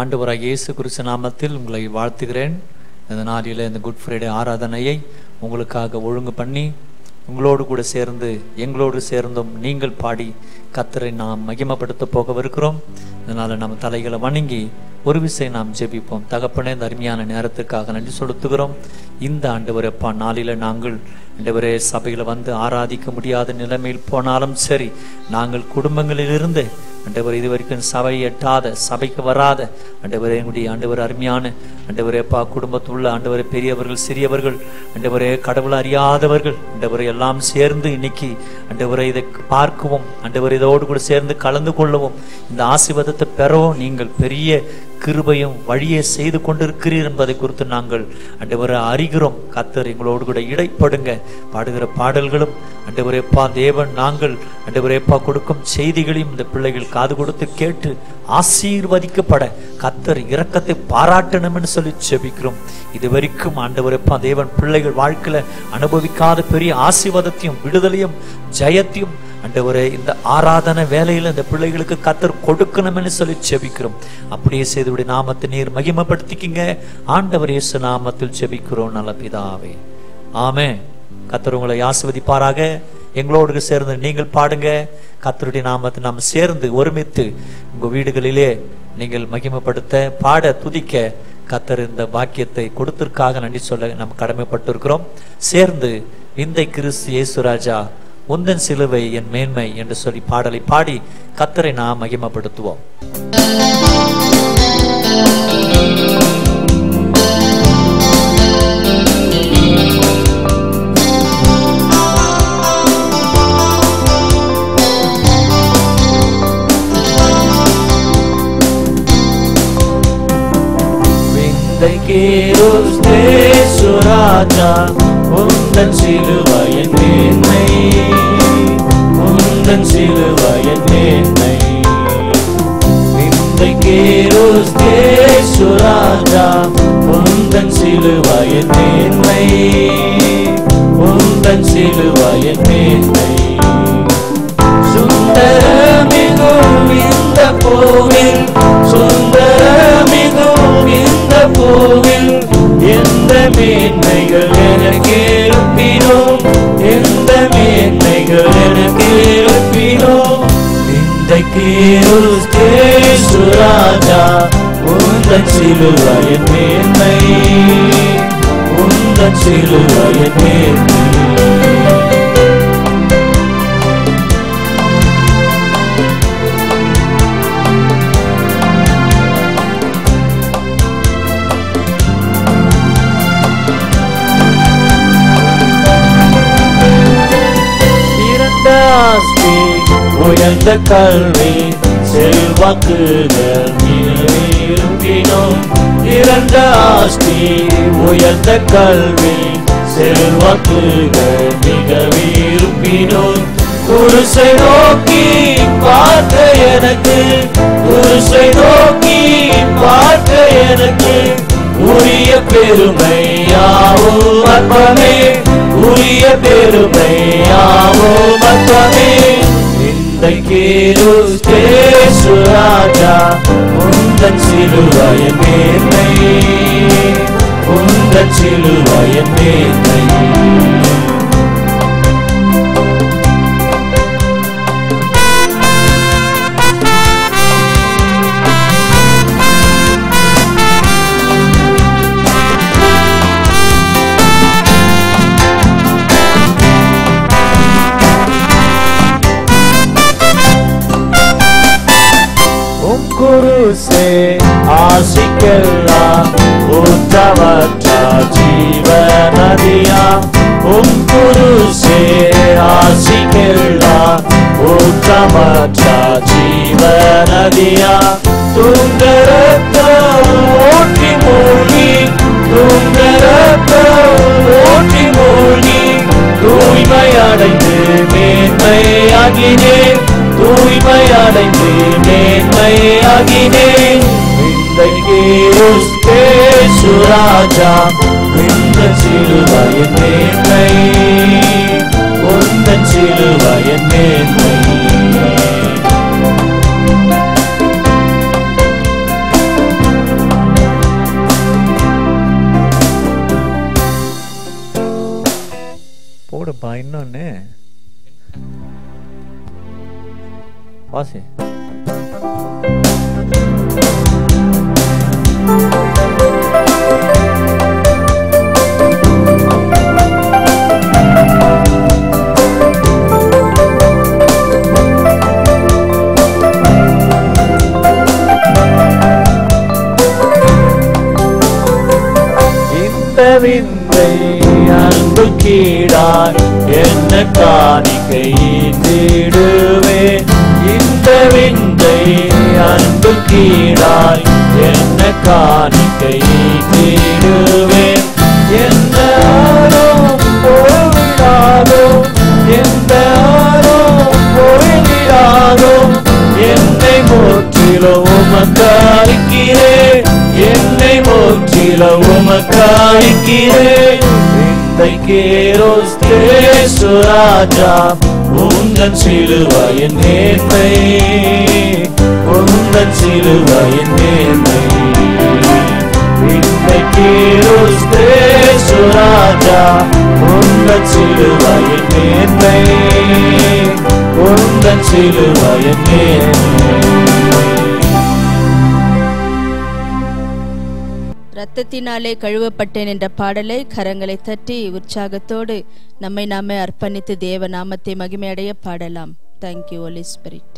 ஆண்டவராக இயேசு கிறிஸ்து நாமத்தில் உங்களை வாழ்த்துகிறேன். இந்த நாளில் இந்த குட் ஃப்ரைடே ஆராதனையை உங்களுக்காக ஒழுங்கு பண்ணி உங்களோடு கூட சேர்ந்து எங்களோடு சேர்ந்தும் நீங்கள் பாடி கத்தரை நாம் மகிமைப்படுத்த போகவிருக்கிறோம். இதனால் நம்ம தலைகளை வணங்கி ஒரு விசை நாம் ஜெபிப்போம். தகப்பனே இந்த அருமையான நேரத்துக்காக நன்றி செலுத்துகிறோம். இந்த ஆண்டு ஆண்டவரப்பா நாளில் நாங்கள் ஆண்டவரே சபையில் வந்து ஆராதிக்க முடியாத நிலைமையில் போனாலும் சரி நாங்கள் குடும்பங்களிலிருந்து ஆண்டவர் இது வரைக்கும் சபை எட்டாத சபைக்கு வராத ஆண்டவரே எங்களுடைய ஆண்டவர் அருமையான ஆண்டவரேப்பா குடும்பத்துள்ள ஆண்டவரே பெரியவர்கள் சிறியவர்கள் ஆண்டவரே கடவுள் அறியாதவர்கள் ஆண்டவரை எல்லாம் சேர்ந்து இன்னைக்கு ஆண்டவரை இதை பார்க்கவும் ஆண்டவர் இதோடு கூட சேர்ந்து கலந்து கொள்ளவும் இந்த ஆசீர்வாதத்தை பெறவும் நீங்கள் பெரிய கிருபையும் வழியை செய்து கொண்டிருக்கிறீர் என்பதை குறித்து நாங்கள் ஆண்டவரை அறிகிறோம். கத்தர் எங்களோடு கூட இடைப்படுங்க. பாடுகிற பாடல்களும் ஆண்டவரேப்பா தேவன் நாங்கள் ஆண்டவரேப்பா கொடுக்கும் செய்திகளையும் இந்த பிள்ளைகள் காது கொடுத்து கேட்டு ஆசீர்வதிக்கப்பட கத்தர் இரக்கத்தை பாராட்டணும்னு சொல்லி செபிக்கிறோம். இது வரைக்கும் ஆண்டவரப்பா தேவன் பிள்ளைகள் வாழ்க்கையில் அனுபவிக்காத பெரிய ஆசீர்வாதத்தையும் விடுதலையும் ஜெயத்தையும் ஆண்டவரே இந்த ஆராதனை வேலையில் இந்த பிள்ளைகளுக்கு கத்தர் கொடுக்கணும்னு சொல்லி செபிக்கிறோம். அப்படியே செய்துடைய நாமத்தை நீர் மகிமப்படுத்திக்கிங்க. ஆண்டவர் இயேசு நாமத்தில் செபிக்கிறோம் நல்ல பிதாவே. ஆமே கத்தர் உங்களை ஆசிர்வதிப்பாராக. எங்களோடு சேர்ந்து நீங்கள் பாடுங்க. கத்தருடைய நாமத்தை நாம் சேர்ந்து ஒருமித்து உங்கள் வீடுகளிலே நீங்கள் மகிமைப்படுத்த பாட துதிக்க கத்தர் இந்த பாக்கியத்தை கொடுத்திருக்காக நன்றி சொல்ல நாம் கடமைப்பட்டிருக்கிறோம். சேர்ந்து இந்த கிறிஸ்து இயேசுராஜா உந்தன் சிலுவை என் மேன்மை என்று சொல்லி பாடலை பாடி கத்தரை நாம் மகிமைப்படுத்துவோம். சுராஜா உந்தன் சிலுவையின் மேன்மை உந்தன் சிலுவையின் மேன்மை. இந்த கேரோஸ் சுராஜா உந்தன் சிலுவையின் மேன்மை. உந்தன் சிலுவையின் மேன்மை. சுந்தரமிகும் இந்த பூவில் சுந்தரமிகும் இந்த கோவில். எந்த மேன்மைகள் எனக்கு இருப்பினோம் எந்த மேன்மைகள் எனக்கு இருப்பினோம் இந்த சுராஜா உந்தன் சிலுவையின் மேன்மை உந்தன் சிலுவையின் மேன்மை. ஆஸ்தி இந்த கல்வி செல்வாக்குகள் விரும்பினோம் இறந்த ஆஸ்தி உயர்ந்த கல்வி செல்வாக்குகள் மிக விரும்பினோம் குருசை நோக்கி பார்க்க எனக்கு குருசை நோக்கி பார்க்க எனக்கு. உரிய பெருமையாவும் அற்பமே உரிய பெருமையாவும் அற்பமே. இந்த கேருராஜா உந்தன் சிலுவையின் மேன்மை உந்தன் சிலுவையின் மேன்மை. குருசே ஆசிக்கெல்லாம் ஊற்றவற்ற ஜீவநதியா உம் குருசே ஆசிக்கெல்லாம் ஊற்றமற்ற ஜீவநதியா துங்கரத்த ஓட்டி மூழ்கி துங்கரத்த ஓட்டி மூழ்கி தூய்மை அடைந்து மேன்மையாகினேன். தூய்மை அடைந்து ராஜா விண்ட சிலுவையன் மேன்மை. ஒந்த சிலுவையன் மேன்மை. போடுப்பா இன்னொன்னு. வாசி. விந்தை அன்பு கீழாய் என்ன காணிக்கை ஈந்திடுவேன் இந்த விந்தை அன்பு கீழாய் என்ன காணிக்கை ஈந்திடுவேன் முற்றிலும் உமக்காரிக்கிறேன் இந்த தேசுராஜா உந்தன் சிலுவையின் நேர்மை உந்தன் சிலுவையின் நேர்மை இந்த தேசுராஜா உந்தன் சிலுவையின் நேர்மை உந்தன் சிலுவையின் நேர்மை இரத்தத்தினாலே கழுவப்பட்டேன் என்ற பாடலை கரங்களை தட்டி உற்சாகத்தோடு நம்மை நாமே அர்ப்பணித்து தேவ நாமத்தை மகிமையடைய பாடலாம். தேங்க்யூ ஒலி ஸ்பிரிட்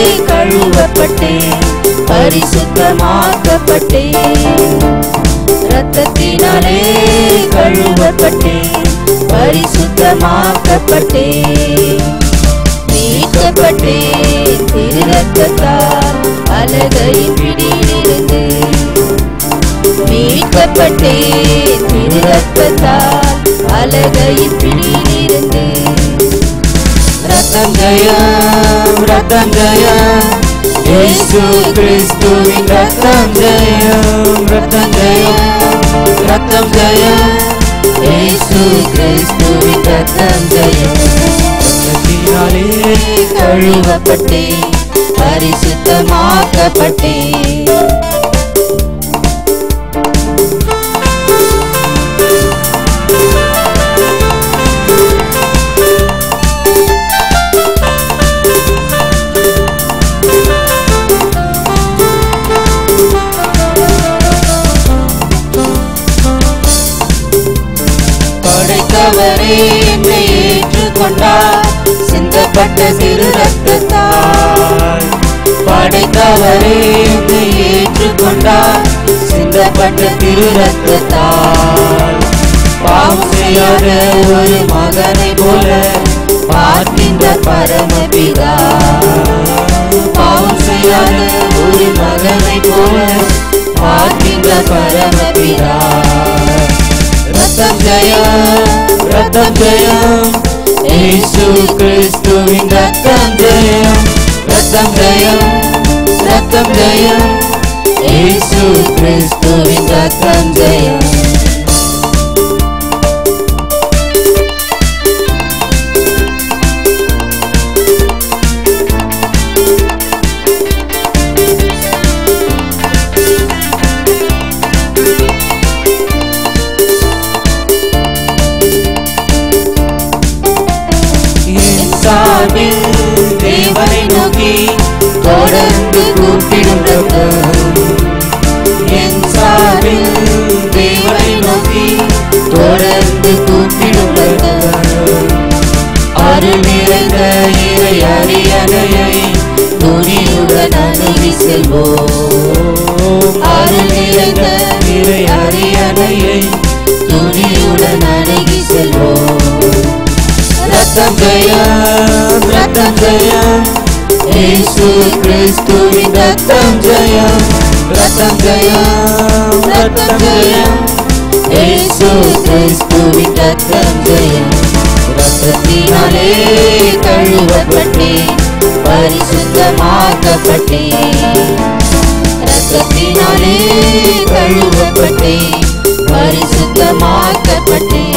கழுவப்பட்டேன். பரிசுத்தமாக்கப்பட்டேன். ரத்தத்தினாலே கழுவப்பட்டேன். பரிசுத்தமாக்கப்பட்டேன். மீட்கப்பட்டேன். திரு ரத்தத்தால் அலகையின் பிடியிலிருந்து மீட்கப்பட்டேன். திரு ரத்தத்தால் அலகையின் பிடியிலிருந்து ரத்தம் ஜெயம். ரத்தம் ஜயம் இயேசு கிறிஸ்துவின் ரத்தம் ஜயம் ரத்தம் ஜயம் ரத்தம் ஜயம் இயேசு கிறிஸ்துவின் ரத்தம் ஜயம் ரத்தத்தினாலே கழுவப்பட்டேன் பரிசுத்தமாக்கப்பட்டேன். படைத்தவரே என்னை ஏற்றுக்கொண்டார். சிந்தப்பட்ட சிறு ரத்தத்தால் படைத்தவரே என்னை ஏற்றுக்கொண்டார். சிந்தப்பட்ட திரு ரத்தத்தால் பாவம் செய்யாத ஒரு மகனை போல பார்க்கின்ற பரமபிதா பாவம் செய்யாத ஒரு மகனை போல பார்க்கின்ற பரமபிதா ரத்தம் ஜெயம் ரத்தம் ஜெயம் இயேசு கிறிஸ்துவின் ரத்தம் ஜெயம் ரத்தம் ஜெயம் ரத்தம் ஜெயம் இயேசு கிறிஸ்துவின் ரத்தம் ஜெயம் அருள் நிறைந்த இறை அரியணையை துணியுடன் அணுகி செல்வோம் அருள் நிறைந்த இறை அரியணையை துணியுடன் அணுகி செல்வோம் ரத்தம் ஜெயம் ரத்தம் ஜெயம் இயேசு கிறிஸ்துவின் ரத்தம் ஜெயம் ரத்தம் ஜெயம் ரத்தம் ஜெயம் இயேசு கிறிஸ்துவின் ரத்தம் ஜெயம் ரத்தத்தில் கழுவப்பட்டேன் பரிசுத்தமாக்கப்பட்டேன் ரத்தத்தினாலே கழுவப்பட்டேன் பரிசுத்தமாக்கப்பட்டேன்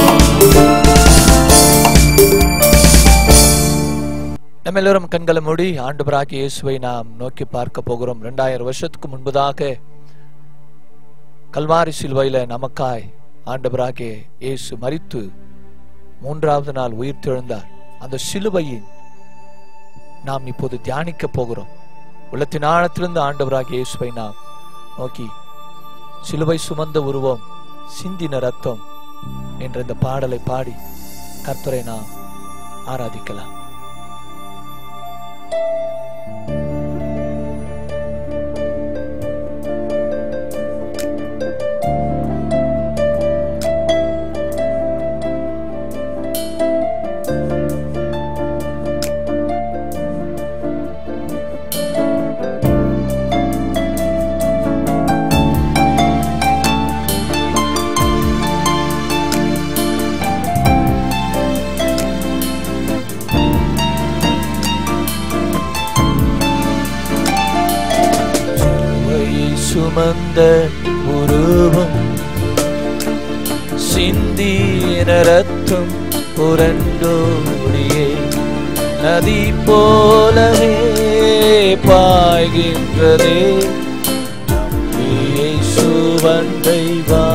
நம்ம எல்லோரும் கண்களை மூடி ஆண்டவராகிய இயேசுவை நாம் நோக்கி பார்க்க போகிறோம். ரெண்டாயிரம் வருஷத்துக்கு முன்பதாக கல்வாரி சிலுவையில நமக்காய் ஆண்டவராகிய இயேசு மறித்து மூன்றாவது நாள் உயிர் தெழுந்தார் அந்த சிலுவையின் நாம் இப்போது தியானிக்க போகிறோம். உள்ளத்தின் ஆழத்திலிருந்து ஆண்டவராக இயேசுவை நாம் நோக்கி சிலுவை சுமந்த உருவம் சிந்தின ரத்தம் என்ற இந்த பாடலை பாடி கர்த்தரை நாம் ஆராதிக்கலாம். சிந்தின புரண்டோடியே. நதி போலவே பாய்கின்றதே. நம்பியை சுவந்தைவா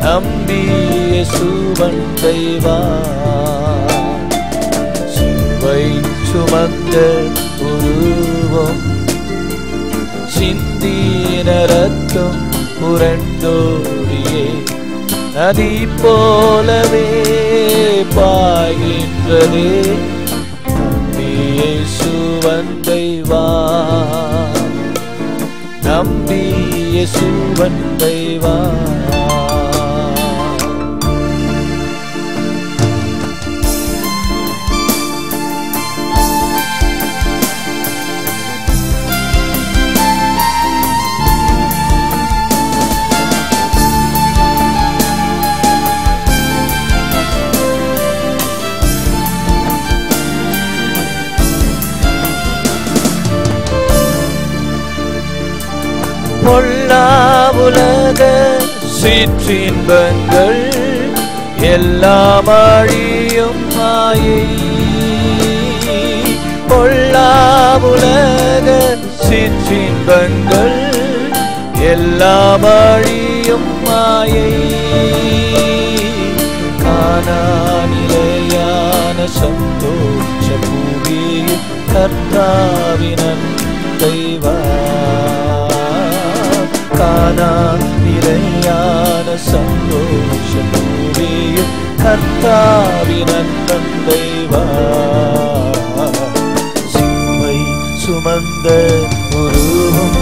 நம்பிய சுவந்தைவா வா. சுமந்த உருவம். சிந்தின ரத்தம் புரண்டோடியே. நதி போலவே பாய்கின்றதே. நம்பியே சுவந்தை நம்பியே நம்பிய சுவந்தை உலக சிற்றின்பங்கள் எல்லாம் அழியும் மாயை. பொல்லா சிற்றின்பங்கள் எல்லாம் அழியும் மாயை. காணா சந்தோஷ பூமியில் கர்த்தாவினன் தெய்வா. காணா நிலையான சந்தோஷ பூமியில் கர்த்தாவின் தெய்வா. சிம்மை சுமந்த உருவம்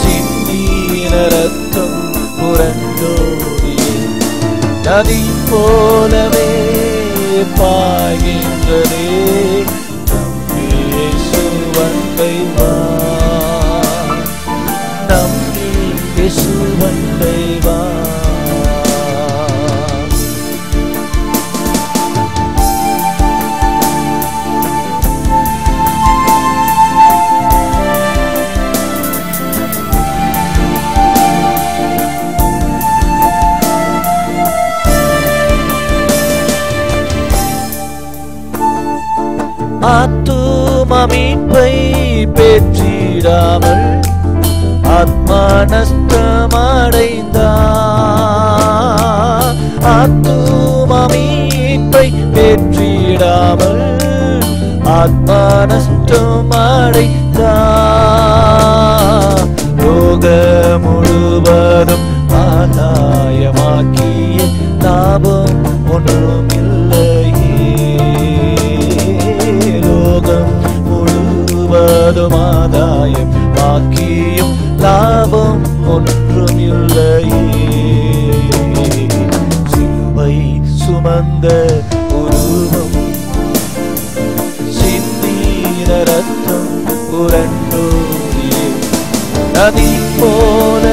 சிந்தீன ரத்தம் புரண்டோடியே. நதி போலவே பாய்கின்றதே. விடாமல் ஆத்மா நஷ்டமடைந்தா ஆத்தும மீட்பை பெற்றிடாமல் ஆத்மா நஷ்டமடைந்தா சிந்தீன ரத்தம் புரண்டோடியே நதி போல